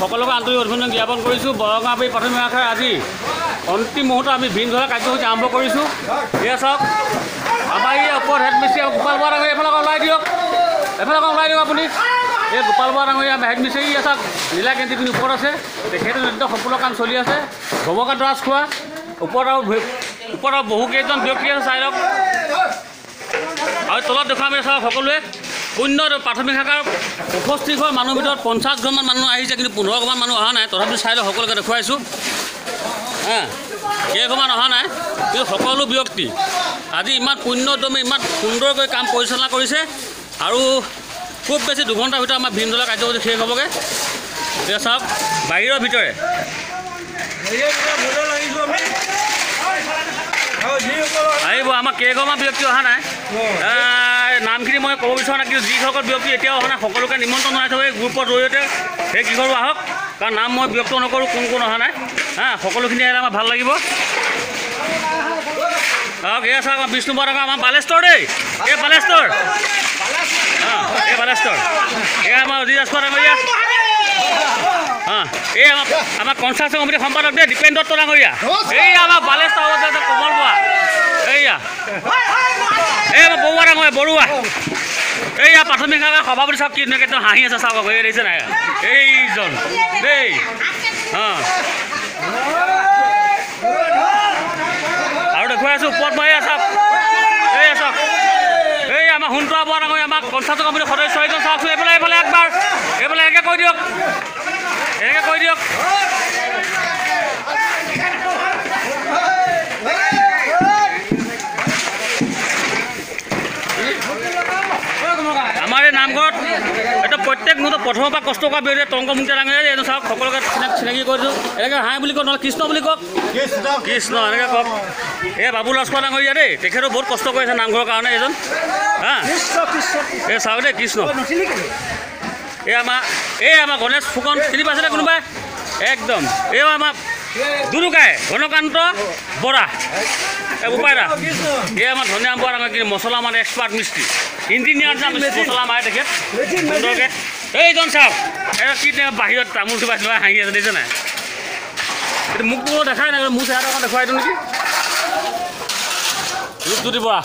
সকলোকে আন্তৰিক অভিনন্দন জ্ঞাপন কৰিছোঁ। বৰঙাবাৰী প্ৰাথমিক শাখাৰ আজি। অন্তিম মুহূৰ্তত আমি ভিন ধৰা কাৰ্যসূচী আৰম্ভ কৰিছোঁ। এয়া চাওক আমাৰ এই ওপৰত হেড মিস্ত্ৰী গোপাল বৰা ডাঙৰীয়া এইফালে ওলাই দিয়ক। এইফালে ওলাই দিয়ক আপুনি। এই গোপাল হেড মিস্ত্ৰী এয়া চাওক নীলা পিনি ওপৰত আছে। তেখেতৰ একদম সম্পূৰ্ণ কাম চলি আছে। ভৱকা দ্ৰাজ খোৱা। ওপৰত আৰু ওপৰত আৰু বহুকেইজন ব্যক্তি আছে চাই লওক। আৰু তলত দেখুৱাম চাওক সকলোৱে। শূন্য প্ৰাথমিক শাখাৰ উপস্থিত হোৱা মানুহৰ ভিতৰত পঞ্চাছঘৰমান মানুহ আহিছে কিন্তু পোন্ধৰঘৰমান মানুহ অহা নাই। তথাপিও চাই লওক সকলোকে দেখুৱাইছোঁ। হা কেইঘৰমান অহা নাই কিন্তু সকলো ব্যক্তি আজি ইমান পুণ্যদমে ইমান সুন্দৰকৈ কাম পৰিচালনা কৰিছে আৰু খুব বেছি দুঘণ্টাৰ ভিতৰত আমাৰ ভীমদলা কাৰ্যসূচী শেষ হ'বগৈ। এতিয়া চাওক বাহিৰৰ ভিতৰে। আহিব আমাৰ কেইঘৰমান ব্যক্তি অহা নাই। নামখিনি মই ক'ব বিচৰা নাই কিন্তু যিসকল ব্যক্তি এতিয়াও অহা নাই সকলোকে নিমন্ত্ৰণ জনাই এই গ্ৰুপৰ জৰিয়তে। সেই কিঘৰো আহক কাৰণ নাম মই ব্যক্ত নকৰোঁ কোন কোন অহা নাই। হা সকলোখিনি আহিলে আমাৰ ভাল লাগিব। আহক এয়া চাওক বিষ্ণু বৰা আমাৰ বালেশ্বৰ দেই। এই বালেশ্বৰ। অঁ এই বালেশ্বৰ। এয়া আমাৰ অজিত ডাঙৰীয়া অঁ এই আমাৰ আমাৰ কনষ্ট্ৰাকশ্যন কমিটিৰ সম্পাদক দেই দীপেন দত্ত ডাঙৰীয়া এই আমাৰ বালেশ্বৰ কমল বৰা। এইয়া। এই আমাৰ বৰুৱা ডাঙৰীয়া বৰুৱা। এইয়া প্ৰাথমিক শাখাৰ সভাপতি চাওক কি একদম হাঁহি আছে চাওক এই দেখিছে নাই? এইজন। দেই। অঁ আৰু দেখুৱাই আছোঁ ওপৰত মই চাওক এই চাওক এই আমাৰ সোণতৰা বৰা ডাঙৰীয়া আমাক কনষ্ট্ৰাকশ্যন কমিটিৰ সদস্য এইজন চাওকচোন এইফালে এইফালে একবাৰ। এইফালে এনেকৈ কৈ দিয়ক। এনেকৈ কৈ দিয়ক। আমাৰ এই নামঘৰত এইটো প্ৰত্যেক মুহূৰ্তত প্ৰথমৰ পৰা কষ্ট কৰা টংক মুক্তি ডাঙৰীয়া এইটো চাওক সকলোকে চিনাকি চিনাকি কৰি দিছোঁ। এনেকৈ হাঁহ বুলি কওক নহ'লে কৃষ্ণ বুলি কওক। কৃষ্ণ। এনেকৈ কওক। এই বাবু লস্কৰ ডাঙৰীয়া দেই তেখেতেও বহুত কষ্ট কৰিছে নামঘৰৰ কাৰণে এজন। হা? এই চাওক দেই কৃষ্ণ। এই আমাৰ এই আমাৰ গণেশ ফুকন চিনি পাইছেনে কোনোবাই? একদম। এই আমাৰ দুৰুকাই ঘনকান্ত বৰা। এই উপায়ৰা এই আমাৰ ধনিয়া বৰা ডাঙৰ কিন্তু মছলা মানে এক্সপাৰ্ট মিস্ত্ৰী ইঞ্জিনিয়াৰ যাম মছলা মাৰে তেখেত সুন্দৰকৈ। এইজন চাওক এই কি বাহিৰত তামোল কিবা লৈ হাঁহি আছে দেখিছে নাই? এইটো মোক কোনো দেখাই নাই মোৰ চেহেৰা অকণ দেখুৱাই দিওঁ নেকি? ৰূপজ্যোতি বৰা।